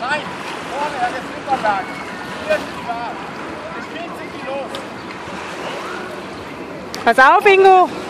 Nein, vorne an der Flipperlage. Hier ist die Bahn. Es geht sich los. Pass auf, Ingo!